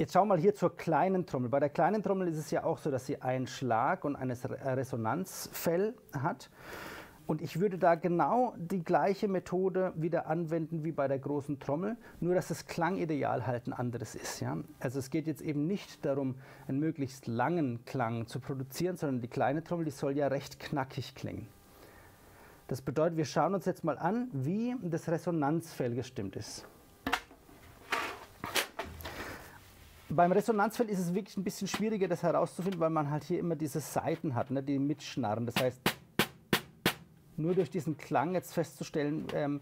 Jetzt schau mal hier zur kleinen Trommel. Bei der kleinen Trommel ist es ja auch so, dass sie einen Schlag und ein Resonanzfell hat. Und ich würde da genau die gleiche Methode wieder anwenden wie bei der großen Trommel, nur dass das Klangideal halt ein anderes ist. Ja? Also es geht jetzt eben nicht darum, einen möglichst langen Klang zu produzieren, sondern die kleine Trommel, die soll ja recht knackig klingen. Das bedeutet, wir schauen uns jetzt mal an, wie das Resonanzfell gestimmt ist. Beim Resonanzfell ist es wirklich ein bisschen schwieriger, das herauszufinden, weil man halt hier immer diese Saiten hat, ne, die mitschnarren. Das heißt, nur durch diesen Klang jetzt festzustellen, ähm,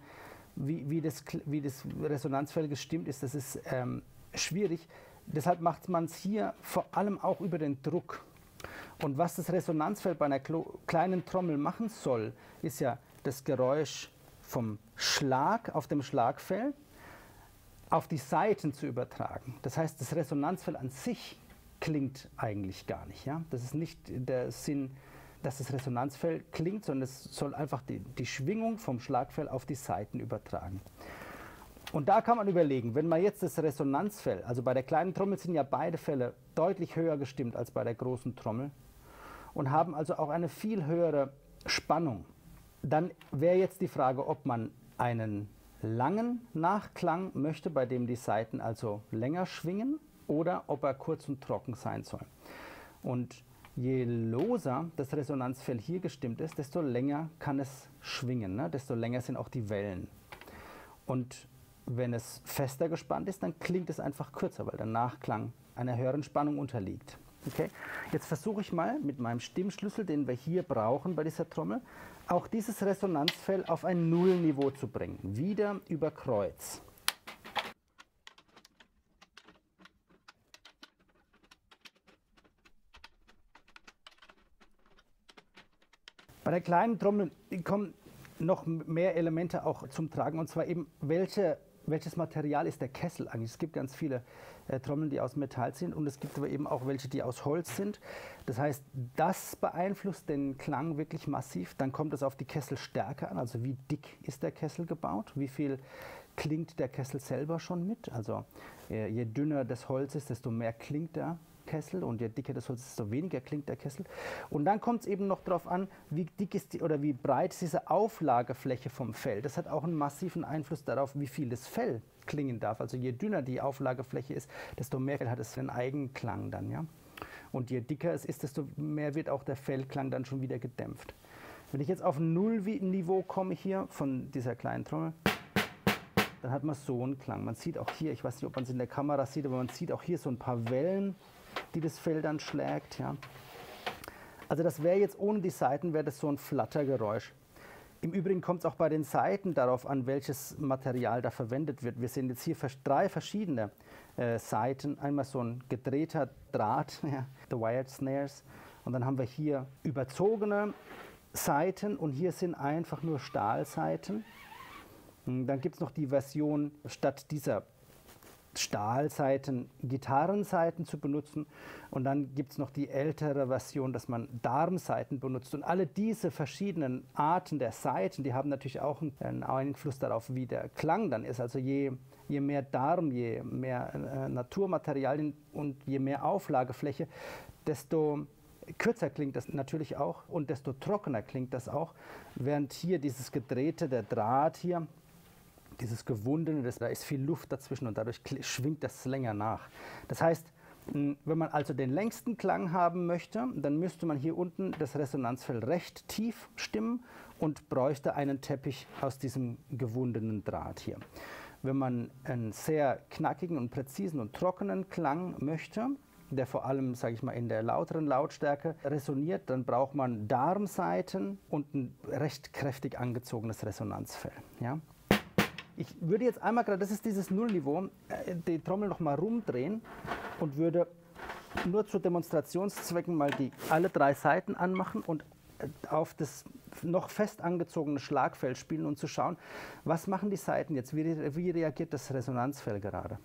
wie, wie, das, wie das Resonanzfeld gestimmt ist, das ist ähm, schwierig. Deshalb macht man es hier vor allem auch über den Druck. Und was das Resonanzfeld bei einer kleinen Trommel machen soll, ist ja das Geräusch vom Schlag auf dem Schlagfell auf die Saiten zu übertragen. Das heißt, das Resonanzfeld an sich klingt eigentlich gar nicht. Ja? Das ist nicht der Sinn dass das Resonanzfell klingt, sondern es soll einfach die, die Schwingung vom Schlagfell auf die Saiten übertragen. Und da kann man überlegen, wenn man jetzt das Resonanzfell, also bei der kleinen Trommel sind ja beide Fälle deutlich höher gestimmt als bei der großen Trommel und haben also auch eine viel höhere Spannung, dann wäre jetzt die Frage, ob man einen langen Nachklang möchte, bei dem die Saiten also länger schwingen, oder ob er kurz und trocken sein soll. Und je loser das Resonanzfeld hier gestimmt ist, desto länger kann es schwingen, ne? desto länger sind auch die Wellen. Und wenn es fester gespannt ist, dann klingt es einfach kürzer, weil der Nachklang einer höheren Spannung unterliegt. Okay? Jetzt versuche ich mal mit meinem Stimmschlüssel, den wir hier brauchen bei dieser Trommel, auch dieses Resonanzfeld auf ein Nullniveau zu bringen. Wieder über Kreuz. Bei der kleinen Trommel kommen noch mehr Elemente auch zum Tragen und zwar eben, welche, welches Material ist der Kessel eigentlich? Es gibt ganz viele äh, Trommeln, die aus Metall sind und es gibt aber eben auch welche, die aus Holz sind. Das heißt, das beeinflusst den Klang wirklich massiv. Dann kommt es auf die Kesselstärke an, also wie dick ist der Kessel gebaut, wie viel klingt der Kessel selber schon mit. Also äh, je dünner das Holz ist, desto mehr klingt er Kessel und je dicker das Holz ist, desto weniger klingt der Kessel. Und dann kommt es eben noch darauf an, wie dick ist die, oder wie breit ist diese Auflagefläche vom Fell. Das hat auch einen massiven Einfluss darauf, wie viel das Fell klingen darf. Also je dünner die Auflagefläche ist, desto mehr hat es einen Eigenklang dann. Ja? Und je dicker es ist, desto mehr wird auch der Fellklang dann schon wieder gedämpft. Wenn ich jetzt auf Nullniveau komme hier von dieser kleinen Trommel, dann hat man so einen Klang. Man sieht auch hier, ich weiß nicht, ob man es in der Kamera sieht, aber man sieht auch hier so ein paar Wellen die das Fell dann schlägt. Ja. Also das wäre jetzt ohne die Seiten, wäre das so ein Flattergeräusch. Im Übrigen kommt es auch bei den Seiten darauf an, welches Material da verwendet wird. Wir sehen jetzt hier drei verschiedene äh, Seiten. Einmal so ein gedrehter Draht, ja, the wired snares. Und dann haben wir hier überzogene Seiten und hier sind einfach nur Stahlseiten. Dann gibt es noch die Version statt dieser Stahlseiten, Gitarrenseiten zu benutzen. Und dann gibt es noch die ältere Version, dass man Darmseiten benutzt. Und alle diese verschiedenen Arten der Seiten, die haben natürlich auch einen Einfluss darauf, wie der Klang dann ist. Also je, je mehr Darm, je mehr äh, Naturmaterialien und je mehr Auflagefläche, desto kürzer klingt das natürlich auch und desto trockener klingt das auch. Während hier dieses gedrehte, der Draht hier, dieses Gewundene, das, da ist viel Luft dazwischen und dadurch schwingt das länger nach. Das heißt, wenn man also den längsten Klang haben möchte, dann müsste man hier unten das Resonanzfeld recht tief stimmen und bräuchte einen Teppich aus diesem gewundenen Draht hier. Wenn man einen sehr knackigen und präzisen und trockenen Klang möchte, der vor allem, sage ich mal, in der lauteren Lautstärke resoniert, dann braucht man Darmseiten und ein recht kräftig angezogenes Resonanzfell. Ja? Ich würde jetzt einmal gerade, das ist dieses Nullniveau, äh, die Trommel noch mal rumdrehen und würde nur zu Demonstrationszwecken mal die alle drei Seiten anmachen und äh, auf das noch fest angezogene Schlagfeld spielen und zu schauen, was machen die Seiten jetzt, wie, wie reagiert das Resonanzfeld gerade.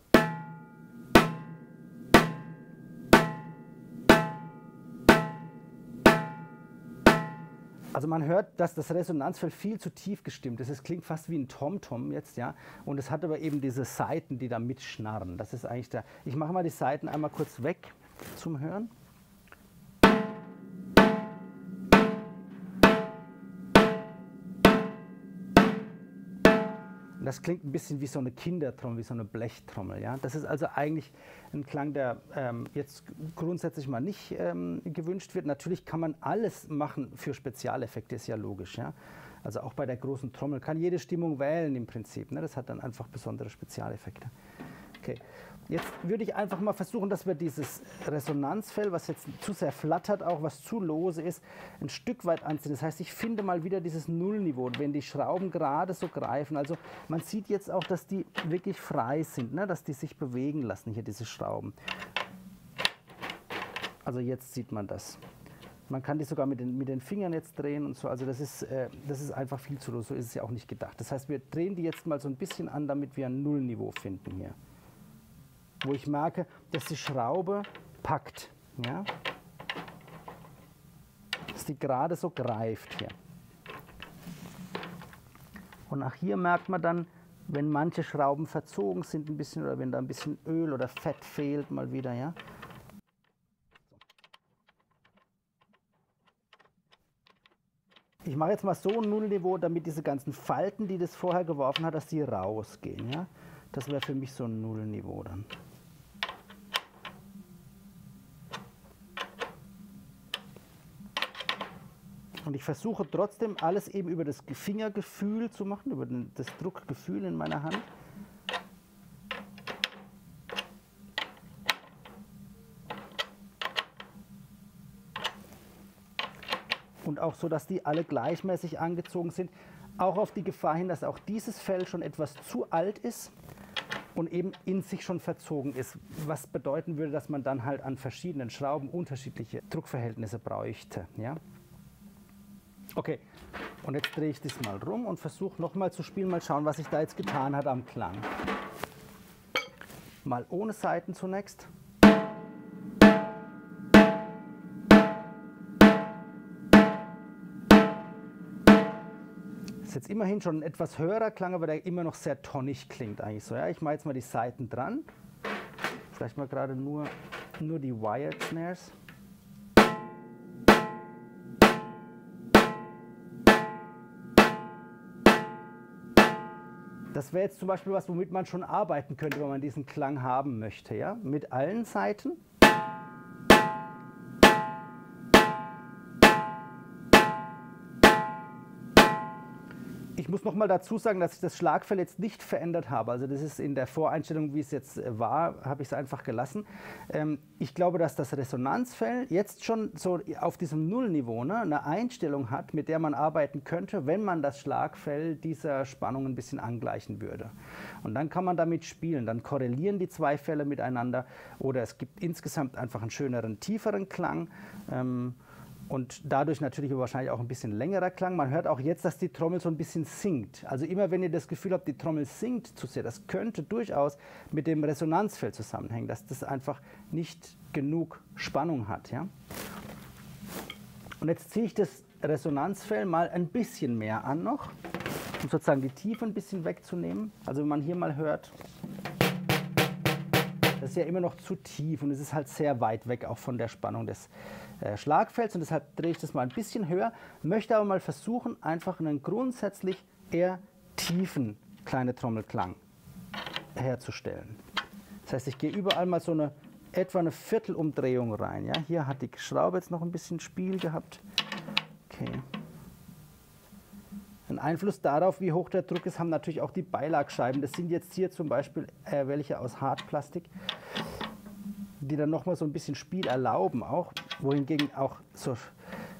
Also man hört, dass das Resonanzfeld viel zu tief gestimmt ist. Es klingt fast wie ein Tom-Tom jetzt, ja. Und es hat aber eben diese Saiten, die da mitschnarren. Das ist eigentlich der. Ich mache mal die Saiten einmal kurz weg zum Hören. Das klingt ein bisschen wie so eine Kindertrommel, wie so eine Blechtrommel. Ja? Das ist also eigentlich ein Klang, der ähm, jetzt grundsätzlich mal nicht ähm, gewünscht wird. Natürlich kann man alles machen für Spezialeffekte, ist ja logisch. Ja? Also auch bei der großen Trommel kann jede Stimmung wählen im Prinzip. Ne? Das hat dann einfach besondere Spezialeffekte. Okay. Jetzt würde ich einfach mal versuchen, dass wir dieses Resonanzfell, was jetzt zu sehr flattert, auch was zu lose ist, ein Stück weit anziehen. Das heißt, ich finde mal wieder dieses Nullniveau, wenn die Schrauben gerade so greifen. Also man sieht jetzt auch, dass die wirklich frei sind, ne? dass die sich bewegen lassen, hier diese Schrauben. Also jetzt sieht man das. Man kann die sogar mit den, mit den Fingern jetzt drehen und so. Also das ist, äh, das ist einfach viel zu los. So ist es ja auch nicht gedacht. Das heißt, wir drehen die jetzt mal so ein bisschen an, damit wir ein Nullniveau finden hier wo ich merke, dass die Schraube packt. Ja? Dass die gerade so greift hier. Und auch hier merkt man dann, wenn manche Schrauben verzogen sind ein bisschen oder wenn da ein bisschen Öl oder Fett fehlt mal wieder, ja. Ich mache jetzt mal so ein Nullniveau, damit diese ganzen Falten, die das vorher geworfen hat, dass die rausgehen, ja. Das wäre für mich so ein Nullniveau dann. Und ich versuche trotzdem alles eben über das Fingergefühl zu machen, über das Druckgefühl in meiner Hand. Und auch so, dass die alle gleichmäßig angezogen sind. Auch auf die Gefahr hin, dass auch dieses Fell schon etwas zu alt ist und eben in sich schon verzogen ist, was bedeuten würde, dass man dann halt an verschiedenen Schrauben unterschiedliche Druckverhältnisse bräuchte. Ja? Okay, und jetzt drehe ich das mal rum und versuche nochmal zu spielen, mal schauen, was sich da jetzt getan hat am Klang. Mal ohne Saiten zunächst. ist jetzt immerhin schon ein etwas höherer Klang, aber der immer noch sehr tonnig klingt eigentlich so. Ja, ich mache jetzt mal die Saiten dran. Vielleicht mal gerade nur, nur die Wired Snares. Das wäre jetzt zum Beispiel was, womit man schon arbeiten könnte, wenn man diesen Klang haben möchte. Ja? Mit allen Seiten. Muss noch mal dazu sagen, dass ich das Schlagfell jetzt nicht verändert habe. Also das ist in der Voreinstellung, wie es jetzt äh, war, habe ich es einfach gelassen. Ähm, ich glaube, dass das Resonanzfell jetzt schon so auf diesem Nullniveau ne, eine Einstellung hat, mit der man arbeiten könnte, wenn man das Schlagfell dieser Spannung ein bisschen angleichen würde. Und dann kann man damit spielen. Dann korrelieren die zwei Fälle miteinander oder es gibt insgesamt einfach einen schöneren, tieferen Klang. Ähm, und dadurch natürlich wahrscheinlich auch ein bisschen längerer Klang. Man hört auch jetzt, dass die Trommel so ein bisschen singt. Also immer wenn ihr das Gefühl habt, die Trommel singt zu sehr, das könnte durchaus mit dem Resonanzfeld zusammenhängen, dass das einfach nicht genug Spannung hat. Ja? Und jetzt ziehe ich das Resonanzfell mal ein bisschen mehr an noch, um sozusagen die Tiefe ein bisschen wegzunehmen. Also wenn man hier mal hört, das ist ja immer noch zu tief und es ist halt sehr weit weg auch von der Spannung des äh, Schlagfelds und deshalb drehe ich das mal ein bisschen höher, möchte aber mal versuchen, einfach einen grundsätzlich eher tiefen kleine Trommelklang herzustellen. Das heißt, ich gehe überall mal so eine etwa eine Viertelumdrehung rein. Ja? Hier hat die Schraube jetzt noch ein bisschen Spiel gehabt. Okay. Ein Einfluss darauf, wie hoch der Druck ist, haben natürlich auch die Beilagscheiben. Das sind jetzt hier zum Beispiel äh, welche aus Hartplastik, die dann nochmal so ein bisschen Spiel erlauben auch, wohingegen auch so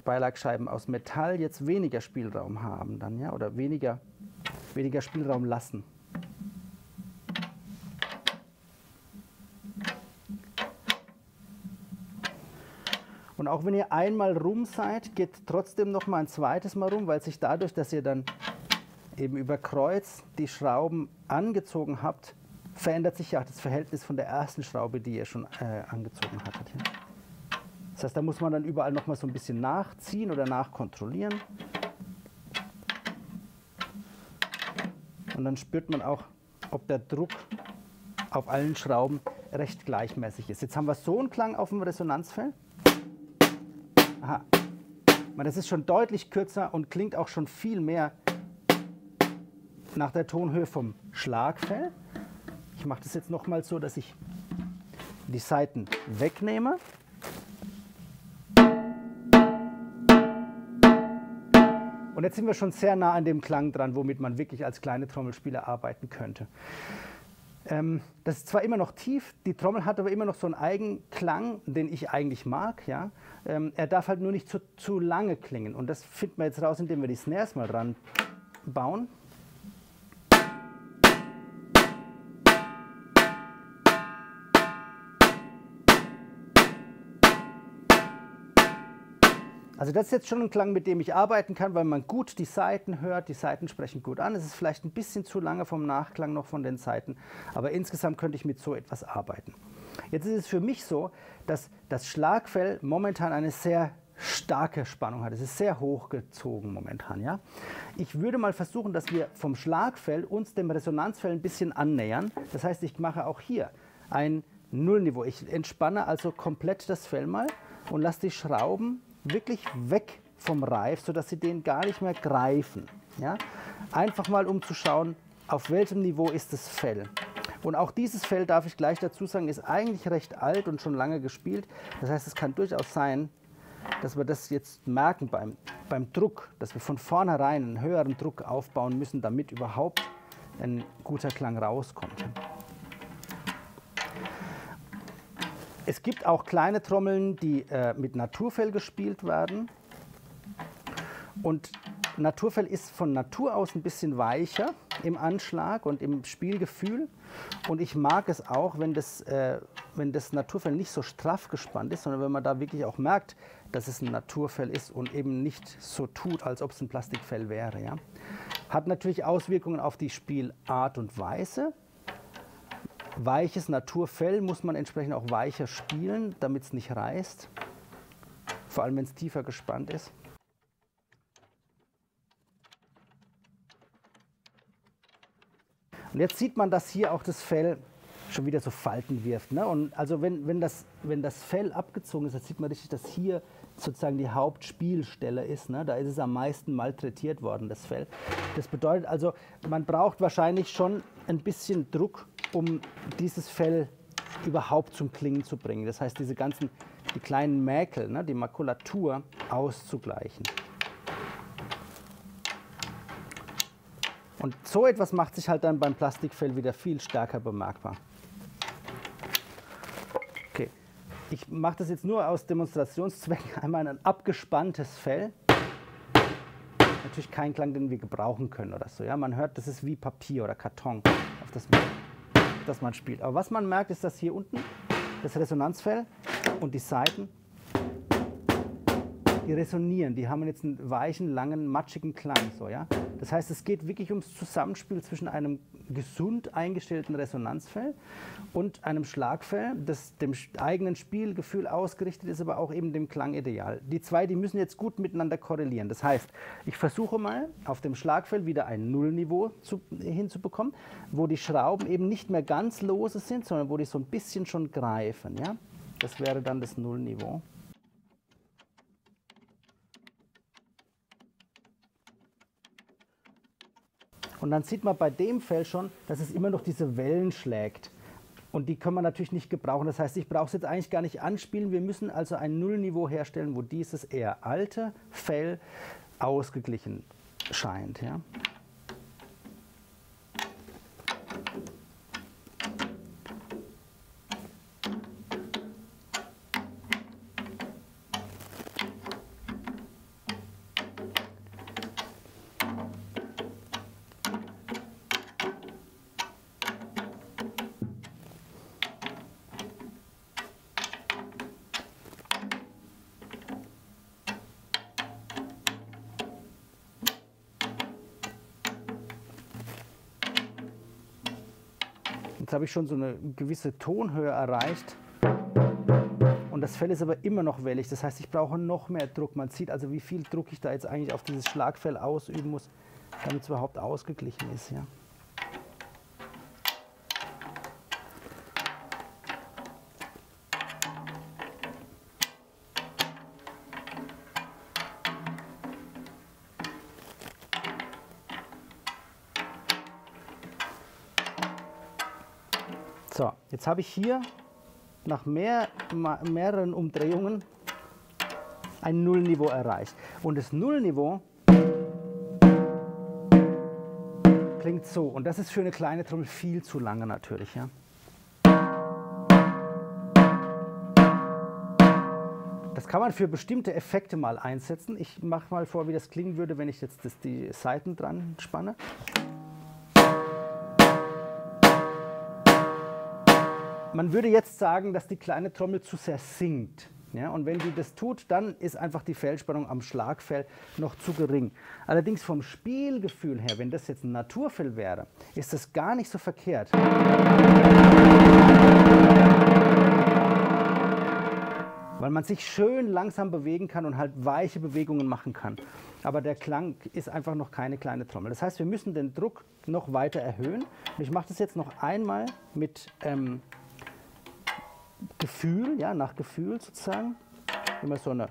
Beilagscheiben aus Metall jetzt weniger Spielraum haben dann, ja, oder weniger, weniger Spielraum lassen. Und auch wenn ihr einmal rum seid, geht trotzdem noch mal ein zweites Mal rum, weil sich dadurch, dass ihr dann eben über Kreuz die Schrauben angezogen habt, verändert sich ja auch das Verhältnis von der ersten Schraube, die ihr schon äh, angezogen hattet. Das heißt, da muss man dann überall noch mal so ein bisschen nachziehen oder nachkontrollieren. Und dann spürt man auch, ob der Druck auf allen Schrauben recht gleichmäßig ist. Jetzt haben wir so einen Klang auf dem Resonanzfell. Aha. Das ist schon deutlich kürzer und klingt auch schon viel mehr nach der Tonhöhe vom Schlagfell. Ich mache das jetzt nochmal so, dass ich die Saiten wegnehme. Und jetzt sind wir schon sehr nah an dem Klang dran, womit man wirklich als kleine Trommelspieler arbeiten könnte. Ähm, das ist zwar immer noch tief, die Trommel hat aber immer noch so einen Eigenklang, den ich eigentlich mag. Ja? Ähm, er darf halt nur nicht zu, zu lange klingen. Und das finden wir jetzt raus, indem wir die Snares mal dran bauen. Also das ist jetzt schon ein Klang, mit dem ich arbeiten kann, weil man gut die Saiten hört, die Saiten sprechen gut an. Es ist vielleicht ein bisschen zu lange vom Nachklang noch von den Saiten, aber insgesamt könnte ich mit so etwas arbeiten. Jetzt ist es für mich so, dass das Schlagfell momentan eine sehr starke Spannung hat. Es ist sehr hochgezogen momentan. Ja? Ich würde mal versuchen, dass wir vom Schlagfell uns dem Resonanzfell ein bisschen annähern. Das heißt, ich mache auch hier ein Nullniveau. Ich entspanne also komplett das Fell mal und lasse die Schrauben wirklich weg vom Reif, sodass sie den gar nicht mehr greifen. Ja? Einfach mal um zu schauen, auf welchem Niveau ist das Fell. Und auch dieses Fell, darf ich gleich dazu sagen, ist eigentlich recht alt und schon lange gespielt. Das heißt, es kann durchaus sein, dass wir das jetzt merken beim, beim Druck, dass wir von vornherein einen höheren Druck aufbauen müssen, damit überhaupt ein guter Klang rauskommt. Es gibt auch kleine Trommeln, die äh, mit Naturfell gespielt werden. Und Naturfell ist von Natur aus ein bisschen weicher im Anschlag und im Spielgefühl. Und ich mag es auch, wenn das, äh, wenn das Naturfell nicht so straff gespannt ist, sondern wenn man da wirklich auch merkt, dass es ein Naturfell ist und eben nicht so tut, als ob es ein Plastikfell wäre. Ja. Hat natürlich Auswirkungen auf die Spielart und Weise. Weiches Naturfell muss man entsprechend auch weicher spielen, damit es nicht reißt. Vor allem, wenn es tiefer gespannt ist. Und jetzt sieht man, dass hier auch das Fell schon wieder so Falten wirft. Ne? Und also wenn, wenn, das, wenn das Fell abgezogen ist, dann sieht man richtig, dass hier sozusagen die Hauptspielstelle ist. Ne? Da ist es am meisten malträtiert worden, das Fell. Das bedeutet also, man braucht wahrscheinlich schon ein bisschen Druck, um dieses Fell überhaupt zum Klingen zu bringen. Das heißt, diese ganzen, die kleinen Mäkel, ne, die Makulatur auszugleichen. Und so etwas macht sich halt dann beim Plastikfell wieder viel stärker bemerkbar. Okay, ich mache das jetzt nur aus Demonstrationszwecken. Einmal ein abgespanntes Fell. Natürlich kein Klang, den wir gebrauchen können oder so. Ja, man hört, das ist wie Papier oder Karton, auf das man das man spielt. Aber was man merkt, ist, dass hier unten das Resonanzfell und die Saiten, die resonieren. Die haben jetzt einen weichen, langen, matschigen Klang. So, ja? Das heißt, es geht wirklich ums Zusammenspiel zwischen einem gesund eingestellten Resonanzfell und einem Schlagfell, das dem eigenen Spielgefühl ausgerichtet ist, aber auch eben dem Klangideal. Die zwei, die müssen jetzt gut miteinander korrelieren. Das heißt, ich versuche mal auf dem Schlagfell wieder ein Nullniveau zu, hinzubekommen, wo die Schrauben eben nicht mehr ganz lose sind, sondern wo die so ein bisschen schon greifen. Ja? Das wäre dann das Nullniveau. Und dann sieht man bei dem Fell schon, dass es immer noch diese Wellen schlägt. Und die können wir natürlich nicht gebrauchen. Das heißt, ich brauche es jetzt eigentlich gar nicht anspielen. Wir müssen also ein Nullniveau herstellen, wo dieses eher alte Fell ausgeglichen scheint. Ja. Habe ich schon so eine gewisse Tonhöhe erreicht. Und das Fell ist aber immer noch wellig. Das heißt, ich brauche noch mehr Druck. Man sieht also, wie viel Druck ich da jetzt eigentlich auf dieses Schlagfell ausüben muss, damit es überhaupt ausgeglichen ist. Ja. So, jetzt habe ich hier nach mehr, mehreren Umdrehungen ein Nullniveau erreicht. Und das Nullniveau klingt so. Und das ist für eine kleine Trommel viel zu lange natürlich. Ja. Das kann man für bestimmte Effekte mal einsetzen. Ich mache mal vor, wie das klingen würde, wenn ich jetzt das, die Seiten dran spanne. Man würde jetzt sagen, dass die kleine Trommel zu sehr singt. Ja, und wenn die das tut, dann ist einfach die Fellspannung am Schlagfell noch zu gering. Allerdings vom Spielgefühl her, wenn das jetzt ein Naturfell wäre, ist das gar nicht so verkehrt. Weil man sich schön langsam bewegen kann und halt weiche Bewegungen machen kann. Aber der Klang ist einfach noch keine kleine Trommel. Das heißt, wir müssen den Druck noch weiter erhöhen. Ich mache das jetzt noch einmal mit ähm, Gefühl, ja, nach Gefühl sozusagen. Immer so eine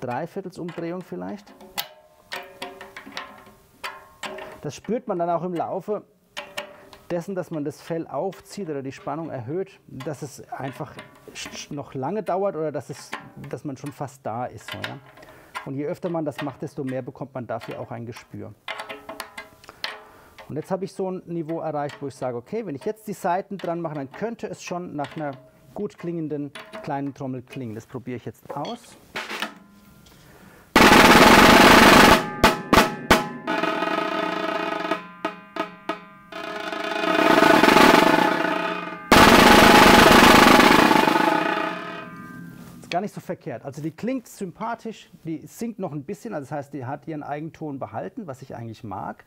Dreiviertelsumdrehung vielleicht. Das spürt man dann auch im Laufe dessen, dass man das Fell aufzieht oder die Spannung erhöht, dass es einfach noch lange dauert oder dass, es, dass man schon fast da ist. Ja. Und je öfter man das macht, desto mehr bekommt man dafür auch ein Gespür. Und jetzt habe ich so ein Niveau erreicht, wo ich sage, okay, wenn ich jetzt die Seiten dran mache, dann könnte es schon nach einer gut klingenden kleinen Trommel klingen. Das probiere ich jetzt aus. gar nicht so verkehrt. Also die klingt sympathisch, die singt noch ein bisschen, also das heißt, die hat ihren Eigenton behalten, was ich eigentlich mag.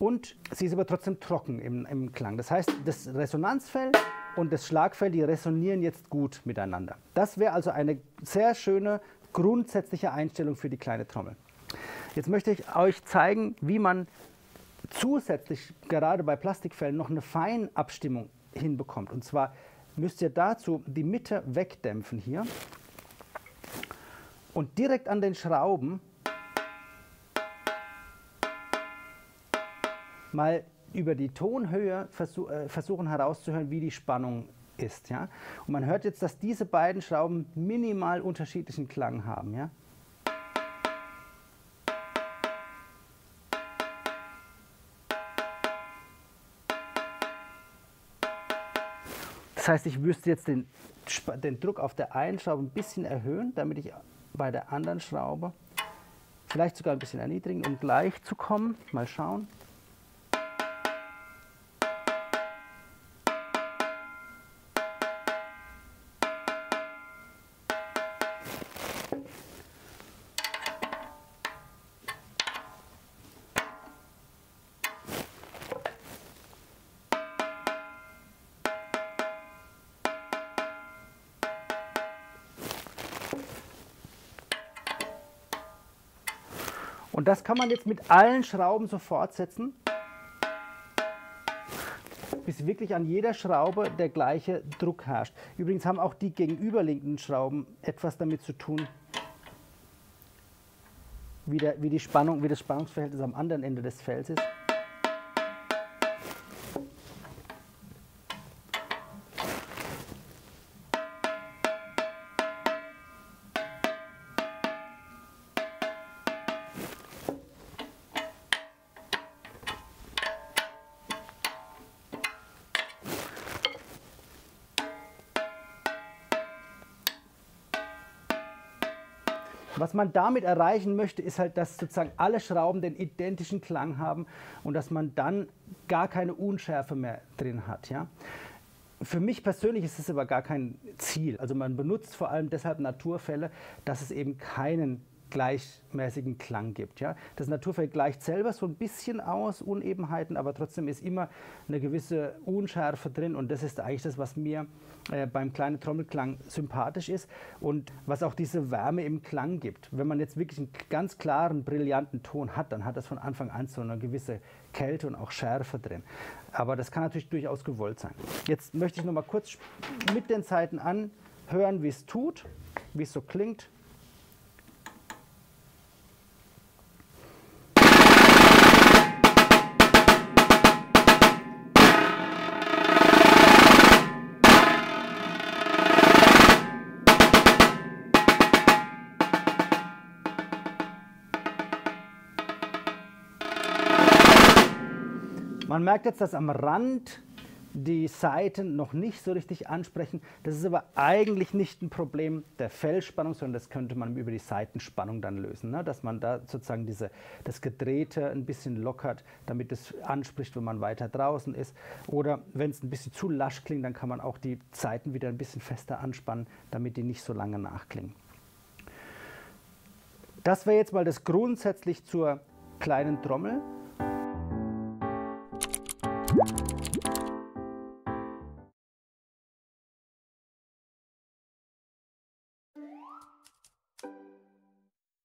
Und sie ist aber trotzdem trocken im, im Klang. Das heißt, das Resonanzfeld und das Schlagfell, die resonieren jetzt gut miteinander. Das wäre also eine sehr schöne grundsätzliche Einstellung für die kleine Trommel. Jetzt möchte ich euch zeigen, wie man zusätzlich gerade bei Plastikfällen noch eine Feinabstimmung hinbekommt. Und zwar müsst ihr dazu die Mitte wegdämpfen hier und direkt an den Schrauben mal über die Tonhöhe äh, versuchen herauszuhören, wie die Spannung ist. Ja? Und man hört jetzt, dass diese beiden Schrauben minimal unterschiedlichen Klang haben. Ja? Das heißt, ich müsste jetzt den, den Druck auf der einen Schraube ein bisschen erhöhen, damit ich bei der anderen Schraube vielleicht sogar ein bisschen erniedrigen, um gleich zu kommen. Mal schauen. Und das kann man jetzt mit allen Schrauben so fortsetzen, bis wirklich an jeder Schraube der gleiche Druck herrscht. Übrigens haben auch die gegenüberliegenden Schrauben etwas damit zu tun, wie, der, wie, die Spannung, wie das Spannungsverhältnis am anderen Ende des Fells ist. Was man damit erreichen möchte, ist halt, dass sozusagen alle Schrauben den identischen Klang haben und dass man dann gar keine Unschärfe mehr drin hat. Ja? Für mich persönlich ist es aber gar kein Ziel. Also man benutzt vor allem deshalb Naturfälle, dass es eben keinen gleichmäßigen Klang gibt. Ja? Das Naturfeld gleicht selber so ein bisschen aus, Unebenheiten, aber trotzdem ist immer eine gewisse Unschärfe drin und das ist eigentlich das, was mir äh, beim kleinen Trommelklang sympathisch ist und was auch diese Wärme im Klang gibt. Wenn man jetzt wirklich einen ganz klaren, brillanten Ton hat, dann hat das von Anfang an so eine gewisse Kälte und auch Schärfe drin. Aber das kann natürlich durchaus gewollt sein. Jetzt möchte ich noch mal kurz mit den Zeiten anhören, wie es tut, wie es so klingt. Man merkt jetzt, dass am Rand die Seiten noch nicht so richtig ansprechen. Das ist aber eigentlich nicht ein Problem der Fellspannung, sondern das könnte man über die Seitenspannung dann lösen, ne? dass man da sozusagen diese, das Gedrehte ein bisschen lockert, damit es anspricht, wenn man weiter draußen ist. Oder wenn es ein bisschen zu lasch klingt, dann kann man auch die Seiten wieder ein bisschen fester anspannen, damit die nicht so lange nachklingen. Das wäre jetzt mal das grundsätzlich zur kleinen Trommel. you